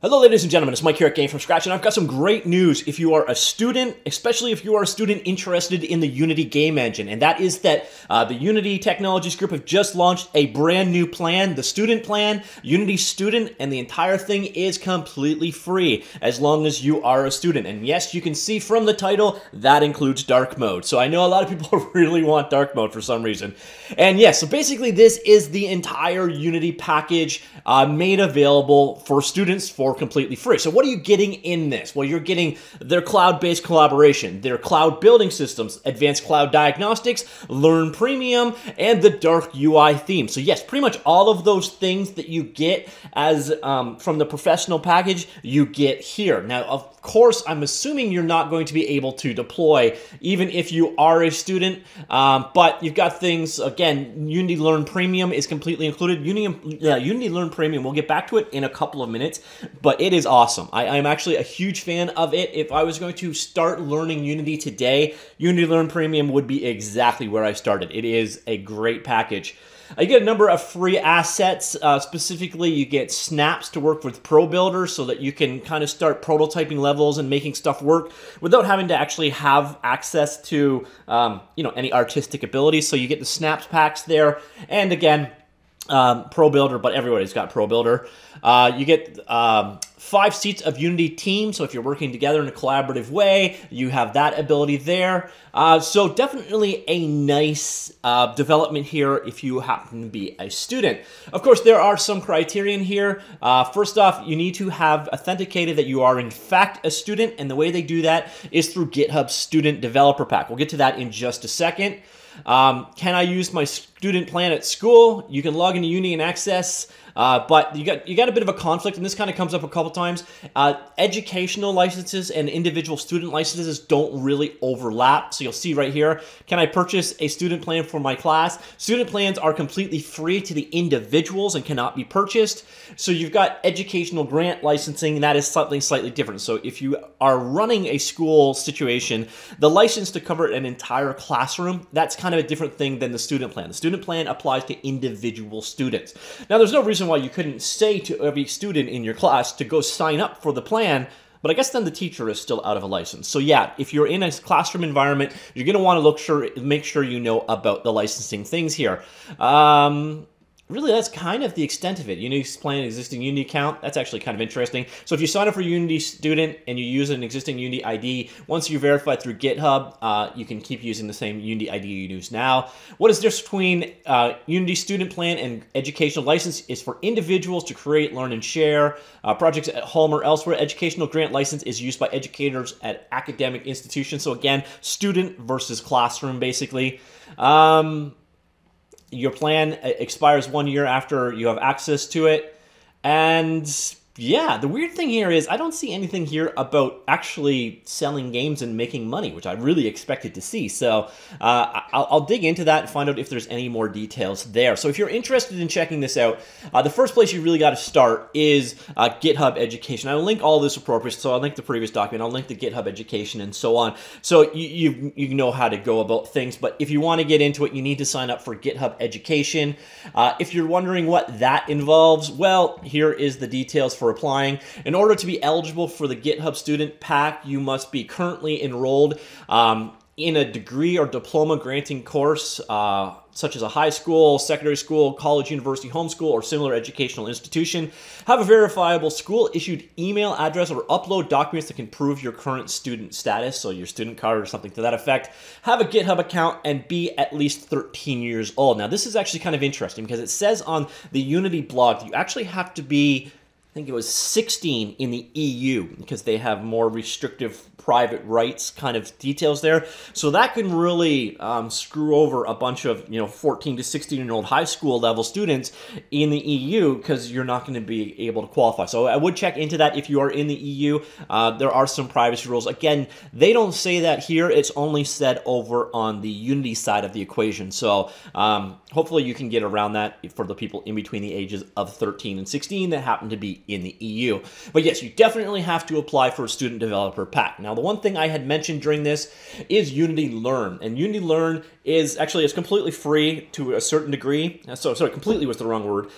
Hello, ladies and gentlemen. It's Mike here at Game from Scratch, and I've got some great news if you are a student, especially if you are a student interested in the Unity game engine. And that is that uh, the Unity Technologies Group have just launched a brand new plan, the Student Plan, Unity Student, and the entire thing is completely free as long as you are a student. And yes, you can see from the title that includes dark mode. So I know a lot of people really want dark mode for some reason. And yes, so basically, this is the entire Unity package uh, made available for students for completely free. So what are you getting in this? Well, you're getting their cloud-based collaboration, their cloud building systems, advanced cloud diagnostics, Learn Premium, and the Dark UI theme. So yes, pretty much all of those things that you get as um, from the professional package, you get here. Now, of course, I'm assuming you're not going to be able to deploy even if you are a student, um, but you've got things, again, Unity Learn Premium is completely included. Unity, uh, Unity Learn Premium, we'll get back to it in a couple of minutes, but it is awesome. I, I'm actually a huge fan of it. If I was going to start learning Unity today, Unity Learn Premium would be exactly where I started. It is a great package. Uh, you get a number of free assets. Uh, specifically, you get snaps to work with Pro Builder so that you can kind of start prototyping levels and making stuff work without having to actually have access to um, you know any artistic abilities. So you get the snaps packs there, and again, um, Pro Builder, but everybody's got Pro Builder. Uh, you get um, five seats of Unity Team, so if you're working together in a collaborative way, you have that ability there. Uh, so definitely a nice uh, development here if you happen to be a student. Of course, there are some criterion here. Uh, first off, you need to have authenticated that you are in fact a student, and the way they do that is through GitHub Student Developer Pack. We'll get to that in just a second. Um, can I use my student plan at school? You can log into Unity and access uh, but you got you got a bit of a conflict, and this kind of comes up a couple times. Uh, educational licenses and individual student licenses don't really overlap. So you'll see right here, can I purchase a student plan for my class? Student plans are completely free to the individuals and cannot be purchased. So you've got educational grant licensing, and that is something slightly different. So if you are running a school situation, the license to cover an entire classroom, that's kind of a different thing than the student plan. The student plan applies to individual students. Now, there's no reason why you couldn't say to every student in your class to go sign up for the plan, but I guess then the teacher is still out of a license. So yeah, if you're in a classroom environment, you're going to want to look sure, make sure you know about the licensing things here. Um, really that's kind of the extent of it. Unity's playing an existing Unity account. That's actually kind of interesting. So if you sign up for Unity student and you use an existing Unity ID, once you verify through GitHub, uh, you can keep using the same Unity ID you use now. What is the difference between uh, Unity student plan and educational license is for individuals to create, learn, and share uh, projects at home or elsewhere. Educational grant license is used by educators at academic institutions. So again, student versus classroom, basically. Um, your plan expires one year after you have access to it. And yeah, the weird thing here is I don't see anything here about actually selling games and making money, which I really expected to see. So uh, I'll, I'll, dig into that and find out if there's any more details there. So if you're interested in checking this out, uh, the first place you really got to start is uh, GitHub Education. I'll link all this appropriate, so I'll link the previous document, I'll link the GitHub Education and so on. So you, you, you know how to go about things, but if you want to get into it, you need to sign up for GitHub Education. Uh, if you're wondering what that involves, well, here is the details for applying. In order to be eligible for the GitHub Student Pack, you must be currently enrolled um, in a degree or diploma granting course, uh, such as a high school, secondary school, college, university, homeschool, or similar educational institution, have a verifiable school issued email address or upload documents that can prove your current student status, so your student card or something to that effect, have a GitHub account, and be at least 13 years old. Now, this is actually kind of interesting because it says on the Unity blog that you actually have to be I think it was 16 in the EU because they have more restrictive private rights kind of details there. So that can really um, screw over a bunch of, you know, 14 to 16 year old high school level students in the EU because you're not going to be able to qualify. So I would check into that if you are in the EU. Uh, there are some privacy rules. Again, they don't say that here. It's only said over on the Unity side of the equation. So um, hopefully you can get around that for the people in between the ages of 13 and 16 that happen to be in the EU. But yes, you definitely have to apply for a student developer pack. Now, the one thing I had mentioned during this is Unity Learn. And Unity Learn is actually it's completely free to a certain degree. Uh, so sorry, completely was the wrong word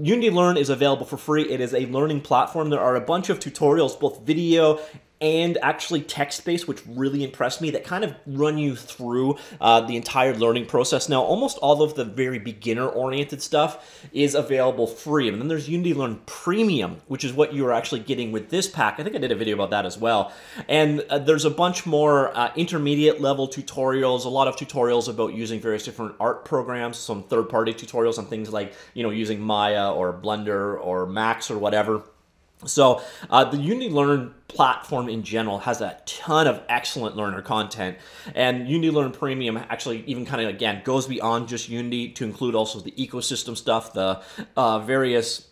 Unity Learn is available for free. It is a learning platform. There are a bunch of tutorials, both video and actually text-based, which really impressed me, that kind of run you through uh, the entire learning process. Now, almost all of the very beginner-oriented stuff is available free. And then there's Unity Learn Premium, which is what you are actually getting with this pack. I think I did a video about that as well. And uh, there's a bunch more uh, intermediate level tutorials, a lot of tutorials about using various different art programs, some third-party tutorials on things like, you know, using Maya or Blender or Max or whatever. So uh, the Unity Learn platform in general has a ton of excellent learner content, and Unity Learn Premium actually even kind of again goes beyond just Unity to include also the ecosystem stuff, the uh, various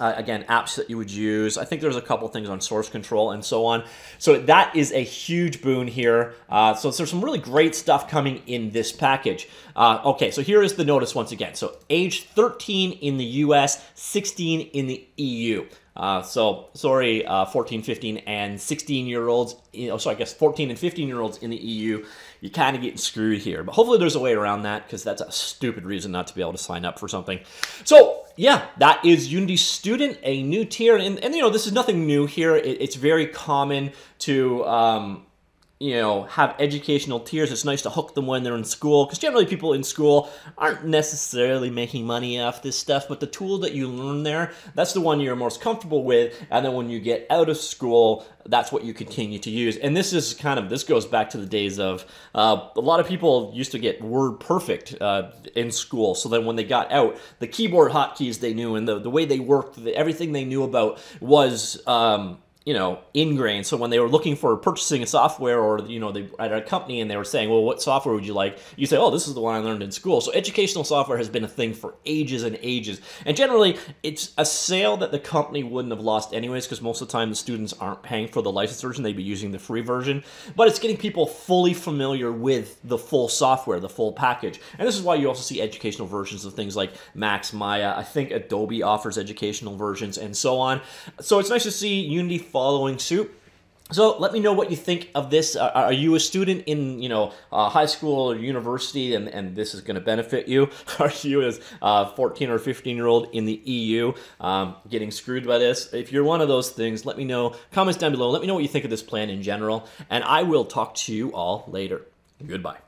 uh, again, apps that you would use. I think there's a couple things on source control and so on. So that is a huge boon here. Uh, so there's some really great stuff coming in this package. Uh, okay, so here is the notice once again. So age 13 in the US, 16 in the EU. Uh, so sorry, uh, 14, 15, and 16 year olds. You know, so I guess 14 and 15 year olds in the EU. you're kind of getting screwed here, but hopefully there's a way around that because that's a stupid reason not to be able to sign up for something. So yeah, that is Unity Student, a new tier, and, and you know this is nothing new here. It, it's very common to um, you know, have educational tiers. It's nice to hook them when they're in school because generally people in school aren't necessarily making money off this stuff, but the tool that you learn there, that's the one you're most comfortable with. And then when you get out of school, that's what you continue to use. And this is kind of, this goes back to the days of uh, a lot of people used to get WordPerfect uh, in school. So then when they got out, the keyboard hotkeys they knew and the, the way they worked, the, everything they knew about was, um, you know, ingrained. So when they were looking for purchasing a software or, you know, they at a company and they were saying, well, what software would you like? You say, oh, this is the one I learned in school. So educational software has been a thing for ages and ages. And generally, it's a sale that the company wouldn't have lost anyways because most of the time the students aren't paying for the license version. They'd be using the free version. But it's getting people fully familiar with the full software, the full package. And this is why you also see educational versions of things like Max, Maya. I think Adobe offers educational versions and so on. So it's nice to see Unity following suit. So let me know what you think of this. Uh, are you a student in you know uh, high school or university, and, and this is going to benefit you? Are you as uh, 14 or 15 year old in the EU um, getting screwed by this? If you're one of those things, let me know. Comments down below. Let me know what you think of this plan in general, and I will talk to you all later. Goodbye.